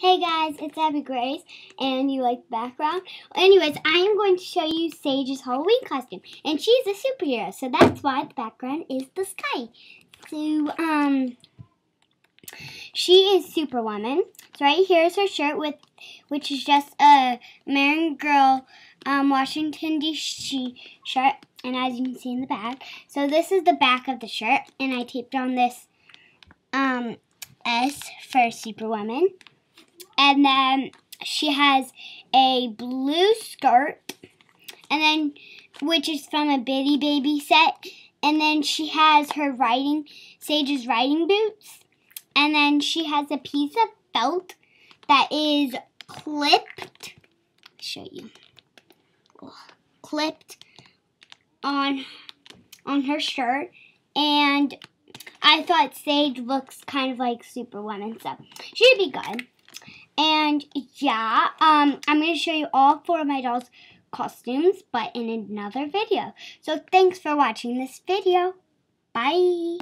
Hey guys, it's Abby Grace, and you like the background? Anyways, I am going to show you Saige's Halloween costume, and she's a superhero, so that's why the background is the sky. So, um, she is Superwoman. So right here is her shirt, with which is just a Marin Girl um, Washington D.C. shirt, and as you can see in the back. So this is the back of the shirt, and I taped on this um, S for Superwoman. And then she has a blue skirt, and then which is from a Bitty Baby set. And then she has her riding Saige's riding boots, and then she has a piece of felt that is clipped. show you, clipped on on her shirt, and I thought Saige looks kind of like Superwoman, so she'd be good. Yeah, um, I'm going to show you all four of my dolls' costumes, but in another video. So thanks for watching this video. Bye!